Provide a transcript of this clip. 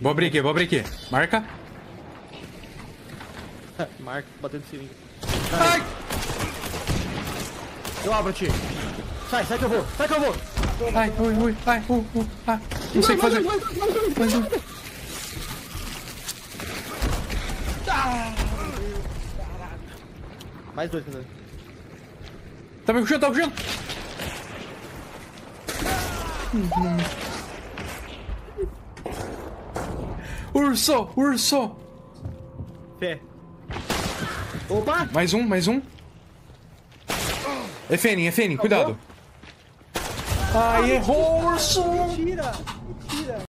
Vou abrir aqui, vou abrir aqui. Marca. Marca, batendo seringa. Ai! Eu abro, tio. Sai, sai que eu vou. Sai que eu vou. Ai, ui, ui, ai, uh, uh, ah. Não sei o que fazer. Mas, uh, Mais dois, Fernando. Tá me puxando, tá me puxando. Urso, urso. Fé. Opa! Mais um, mais um. É Fênin, é Fênin, cuidado. Ai, errou, urso. Mentira!